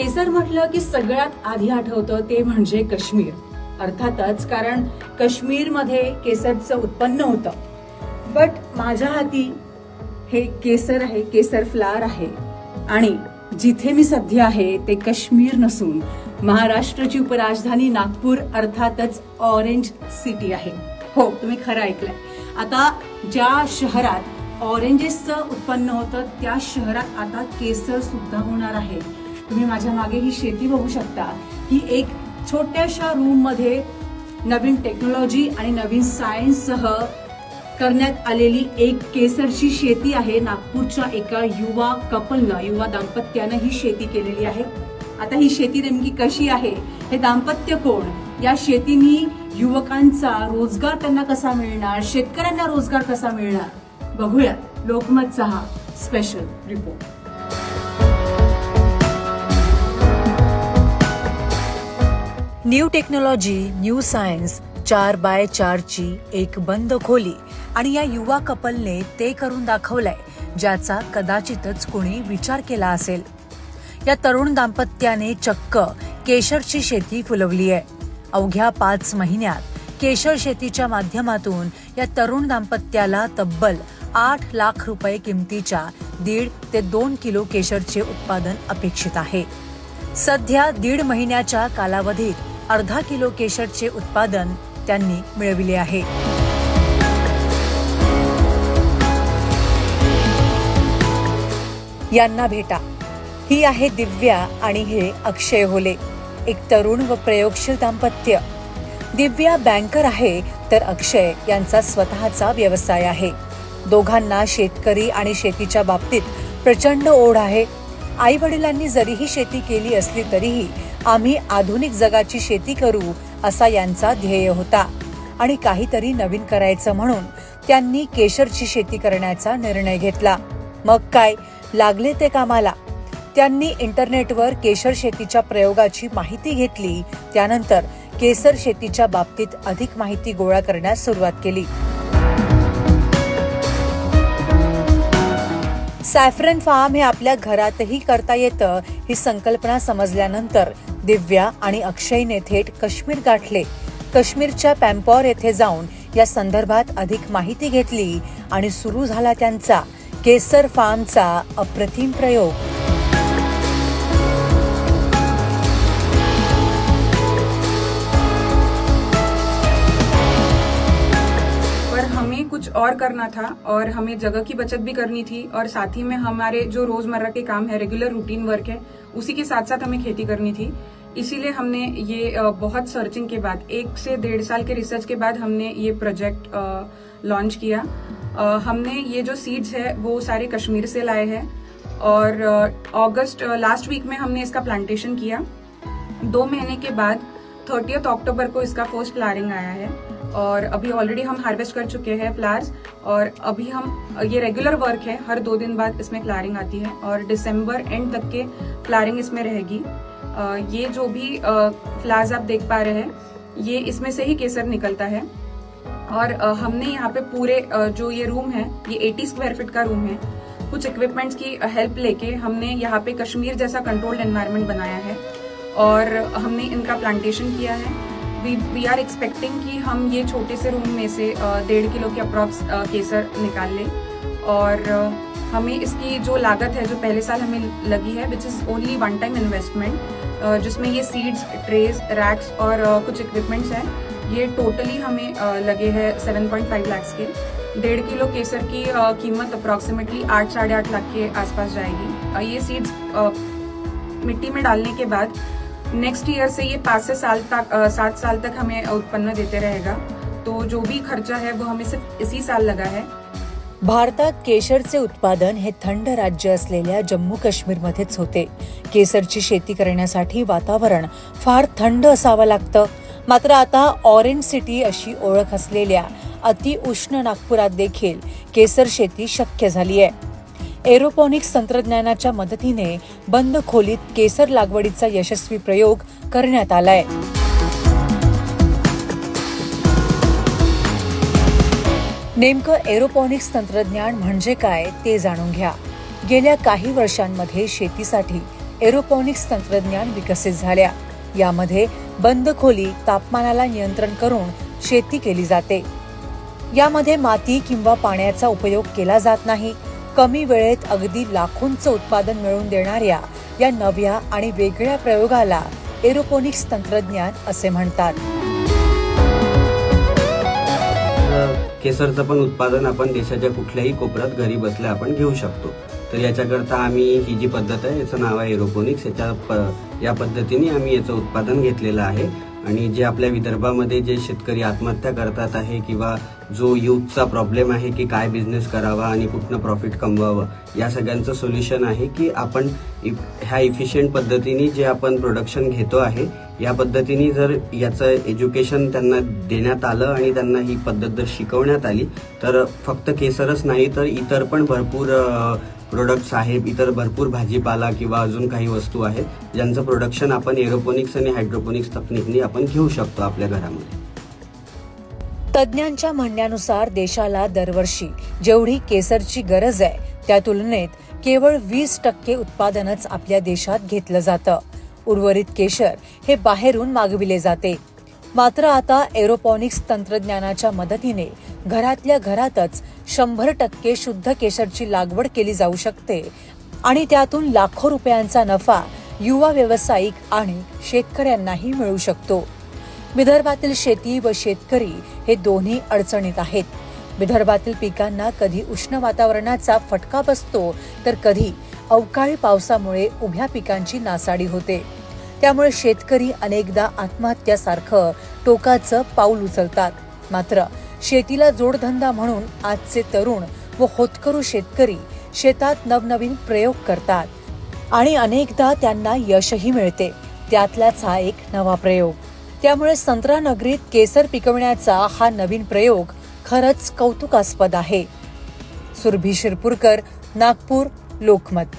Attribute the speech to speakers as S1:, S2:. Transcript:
S1: केसर म्हटलं की सगळ्यात आधी आठवतं ते म्हणजे काश्मीर. अर्थातच कारण काश्मीरमध्ये केसरचं उत्पन्न होतं. बट माझ्या हाती हे केसर आहे केसर फ्लार आहे. आणि जिथे मी सध्या आहे ते काश्मीर नसून महाराष्ट्राची उपराजधानी नागपूर अर्थातच ऑरेंज सिटी आहे. हो तुम्ही खरं ऐकलंय. आता ज्या शहरात ऑरेंजेसचं उत्पन्न होतं त्या शहरात आता केसर सुद्धा होणार आहे. तुम्ही माझ्या मागे ही शेती बघू शकता. ही एक छोट्याशा रूममध्ये नवीन टेक्नॉलॉजी आणि नवीन सायन्ससह करण्यात आलेली एक केसरची शेती आहे. नागपूरच्या एका युवा कपलनं युवा दाम्पत्यानं ही शेती केलेली आहे. आता ही शेती नेमकी कशी आहे? हे दाम्पत्य कोण? या शेतीनी युवकांचा रोजगार त्यांना कसा मिळणार? शेतकऱ्यांना रोजगार कसा मिळणार? बघूया लोकमतचा हा special report
S2: new technology new science चार बाय चारची एक बंद खोली. आणि या युवा कपलने ते करून दाखवलंय ज्याचा कदाचितच कोणी विचार केला असेल. या तरुण दाम्पत्याने चक्क केशरची शेती फुलवली आहे. अवघ्या पाच महिन्यात केशर शेतीच्या माध्यमातून या तरुण दाम्पत्याला तब्बल आठ लाख रुपये किमतीच्या दीड ते दोन किलो केशरचे उत्पादन अपेक्षित आहे. सध्या दीड महिन्याच्या कालावधीत अर्धा किलो केशरचे उत्पादन त्यांनी मिळविले आहे. यांना भेटा. ही आहे दिव्या आणि हे अक्षय होले एक तरुण व प्रयोगशील दाम्पत्य. दिव्या बँकर आहे तर अक्षय यांचा स्वतःचा व्यवसाय आहे. दोघांना शेतकरी आणि शेतीच्या बाबतीत प्रचंड ओढ आहे. आई वडिलांनी जरीही शेती केली असली तरीही आम्ही आधुनिक जगाची शेती करू असा यांचा ध्येय होता. आणि काहीतरी नवीन करायचं म्हणून त्यांनी केशरची शेती करण्याचा निर्णय घेतला. मग काय? लागले ते कामाला. त्यांनी इंटरनेटवर केशर शेतीच्या प्रयोगाची माहिती घेतली. त्यानंतर केसर शेतीच्या बाबतीत अधिक माहिती गोळा करण्यास सुरुवात केली. सॅफ्रन फार्म हे आपल्या घरातही करता येतं ही संकल्पना समजल्यानंतर दिव्या आणि अक्षयने थेट काश्मीर गाठले. काश्मीरच्या पॅम्पॉर येथे जाऊन या संदर्भात अधिक माहिती घेतली आणि सुरू झाला त्यांचा केसर फार्मचा अप्रतिम प्रयोग.
S3: और करना था और हमें जगह की बचत भी करनी थी और साथ ही में हमारे जो रोज़मर्रा के काम है रेगुलर रूटीन वर्क है, उसी के साथ साथ हमें खेती करनी थी। इसीलिए हमने ये बहुत सर्चिंग के बाद, एक से डेढ़ साल के रिसर्च के बाद हमने ये प्रोजेक्ट लॉन्च किया। हमने ये जो सीड्स है, वो सारे कश्मीर से लाए हैं और अगस्त लास्ट वीक में हमने इसका प्लांटेशन किया। दो महीने के बाद थर्टियथ अक्टूबर को इसका फ़र्स्ट फ्लावरिंग आया है। और अभी ऑलरेडी हम हार्वेस्ट कर चुके हैं फ्लावर्स और अभी हम, ये रेगुलर वर्क है, हर दो दिन बाद इसमें फ्लारिंग आती है और दिसंबर एंड तक के फ्लारिंग इसमें रहेगी। ये जो भी फ्लावर्स आप देख पा रहे हैं, ये इसमें से ही केसर निकलता है। और हमने यहाँ पे पूरे जो ये रूम है, ये 80 स्क्वायर फीट का रूम है। कुछ इक्विपमेंट्स की हेल्प लेके हमने यहाँ पे कश्मीर जैसा कंट्रोल्ड एनवायरनमेंट बनाया है और हमने इनका प्लांटेशन किया है। वी वी आर एक्सपेक्टिंग कि हम ये छोटे से रूम में से डेढ़ किलो के अप्रॉक्स केसर निकाल लें। और हमें इसकी जो लागत है, जो पहले साल हमें लगी है which is only one time investment जिसमें ये सीड्स ट्रेस रैक्स और कुछ इक्विपमेंट्स हैं, ये टोटली हमें लगे हैं 7.5 लाख के। डेढ़ किलो केसर की कीमत अप्रॉक्सीमेटली आठ, साढ़े आठ लाख के आसपास जाएगी। ये सीड्स मिट्टी में डालने के बाद नेक्स्ट ईयर से ये पाँच से साल तक सात साल तक हमें उत्पन्न देते रहेगा। तो जो भी खर्चा है, वो हमें सिर्फ़ इसी साल लगा है।
S2: भारतात केशरचे उत्पादन हे थंड राज्य असलेल्या जम्मू काश्मीरमध्येच होते. केसरची शेती करण्यासाठी वातावरण फार थंड असावं लागतं. मात्र आता ऑरेंज सिटी अशी ओळख असलेल्या अतिउष्ण नागपुरात देखील केसर शेती शक्य झाली आहे एरोपॉनिक्स तंत्रज्ञानाच्या मदतीने बंद खोलीत केसर लागवडीचा यशस्वी प्रयोग करण्यात आलाय. नेमकं एरोपॉनिक्स तंत्रज्ञान म्हणजे काय ते जाणून घ्या. गेल्या काही वर्षांमध्ये शेतीसाठी एरोपॉनिक्स तंत्रज्ञान विकसित झाल्या. यामध्ये बंद खोली तापमानाला नियंत्रण करून शेती केली जाते. यामध्ये माती किंवा पाण्याचा उपयोग केला जात नाही. कमी वेळेत अगदी लाखोंचं उत्पादन मिळवून देणाऱ्या या नव्या आणि वेगळ्या प्रयोगाला एरोपोनिक्स तंत्रज्ञान असे म्हणतात.
S4: केसरचं पण उत्पादन आपण देशाच्या कुठल्याही कोपऱ्यात घरी बसल्या आपण घेऊ शकतो. तर याच्याकरता आम्ही ही जी पद्धत आहे याचं नाव आहे एरोपोनिक्स. याच्या प- या पद्धतीने आम्ही याचं उत्पादन घेतलेलं आहे. आणि जे आपल्या विदर्भामध्ये जे शेतकरी आत्महत्या करतात आहे किंवा जो युथचा प्रॉब्लेम आहे की काय बिझनेस करावा आणि कुठनं प्रॉफिट कमवावं या सगळ्यांचं सोल्युशन आहे की आपण ह्या इफिशियंट पद्धतीने जे आपण प्रोडक्शन घेतो आहे या पद्धतीने जर याचं एज्युकेशन त्यांना देण्यात आलं आणि त्यांना ही पद्धत जर शिकवण्यात आली तर फक्त केसरच नाही तर इतर पण भरपूर प्रोडक्ट्स आहेत इतर भरपूर भाजीपाला किंवा अजून काही वस्तू आहेत ज्यांचं प्रोडक्शन आपण एरोपोनिक्स आणि हायड्रोपोनिक्स तकनिकनी आपण घेऊ शकतो आपल्या घरामध्ये.
S2: तज्ज्ञांच्या म्हणण्यानुसार देशाला दरवर्षी जेवढी केसरची गरज आहे त्या तुलनेत केवळ वीस टक्के उत्पादनच आपल्या देशात घेतलं जातं. उर्वरित केशर हे बाहेरून मागविले जाते. मात्र आता एरोपॉनिक्स तंत्रज्ञानाच्या मदतीने घरातल्या घरातच शंभर टक्के शुद्ध केशरची लागवड केली जाऊ शकते आणि त्यातून लाखो रुपयांचा नफा युवा व्यावसायिक आणि शेतकऱ्यांनाही मिळू शकतो. विदर्भातील शेती व शेतकरी हे दोन्ही अडचणीत आहेत. विदर्भातील पिकांना कधी उष्ण वातावरणाचा फटका बसतो तर कधी अवकाळी पावसामुळे उभ्या पिकांची नासाडी होते. त्यामुळे शेतकरी अनेकदा आत्महत्यासारखं टोकाचं पाऊल उचलतात. मात्र शेतीला जोडधंदा म्हणून आजचे तरुण व होतकरू शेतकरी शेतात नवनवीन प्रयोग करतात आणि अनेकदा त्यांना यशही मिळते. त्यातलाच हा एक नवा प्रयोग. त्यामुळे संत्रा नगरीत केसर पिकवण्याचा हा नवीन प्रयोग खरंच कौतुकास्पद आहे. सुरभी शिरपूरकर नागपूर लोकमत.